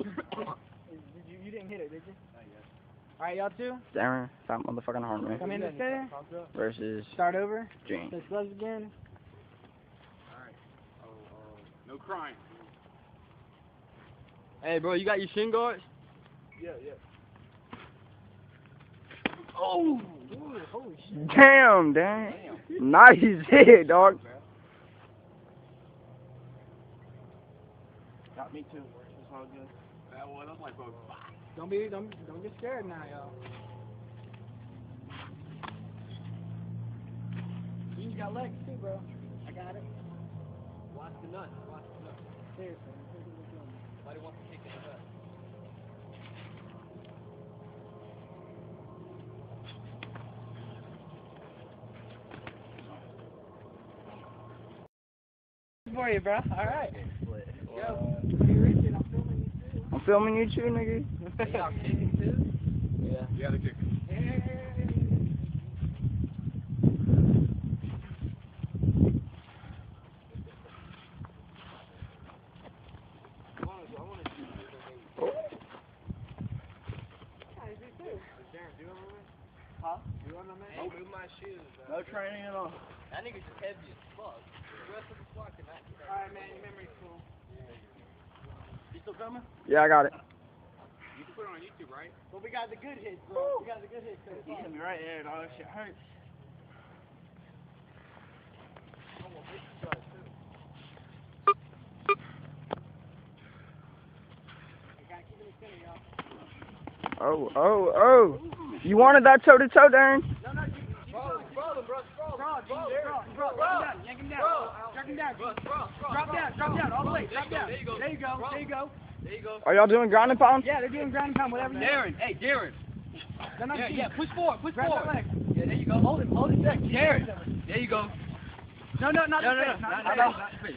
you, you didn't hit it, did you? Alright, y'all two, Darren, fat motherfucking Harmony come in the center, versus start over, Gene. touch gloves again. All right. No crying. Hey, bro, you got your shin guards? Yeah, yeah. Oh! Ooh, holy shit. Damn, Dan. Nice hit, dog. Got me too. It's all good. That one, I'm like, bro, Don't be, don't, don't get scared now, y'all. You got legs too, bro. I got it. watch the nuts. Watch the nuts. Seriously. Somebody wants to kick in the nuts. For you, bro. Alright. Go. I'm filming you too, nigga. You got kicking too? Yeah. I wanna go I wanna shoot you got to kick move my shoes. No training at all. That nigga's just heavy as fuck. The rest of the squad cannot get that. Alright, man, your memory's cool. Coming? Yeah, I got it. You can put it on YouTube, right? But we got the good hits, bro. We got the good hits so You hit me right there, dog. That shit hurts. Oh, oh, oh. You wanted that toe to toe, Darren? No, no, Bro, bro, bro, bro, Bro, bro, bro, bro, yank him down, yank him down. bro, bro, bro. Drop down, drop down, all the way, drop down. There you go. There you go, there you go. There you go. Are y'all doing ground and pound? Yeah, they're doing ground and pound, whatever you Darren, hey, Darren. They're Yeah, yeah, push forward, push Grab forward. Yeah, there you go. Hold him, hold him back. Darren, there you go. No, no, not No, the no, no, face, not not, the not, not the face.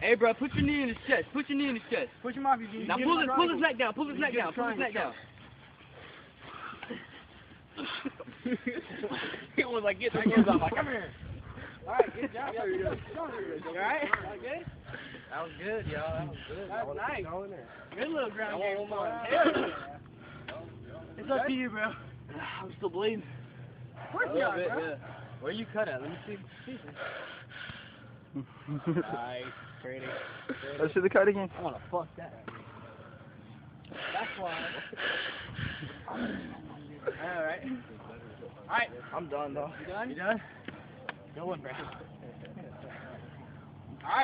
Hey, bro, put your knee in his chest. Put your knee in his chest. Push him off, you you Now pull a his, pull his triangle. neck down. Pull his You neck down. Pull his neck down. it was like get the hands off. Like, come here. Alright, good job. y'all. Alright? All good? That was good, y'all. That was good. That was nice. Good little ground I game. want one more. It's up to you, bro. I'm still bleeding. Of course you are, bro. Where you cut at? Let me see. Nice. Pretty. Let's see the cut again. I want to fuck that. That's why. Alright. Alright, I'm done, though. you done? You done? Good one, bro. Alright.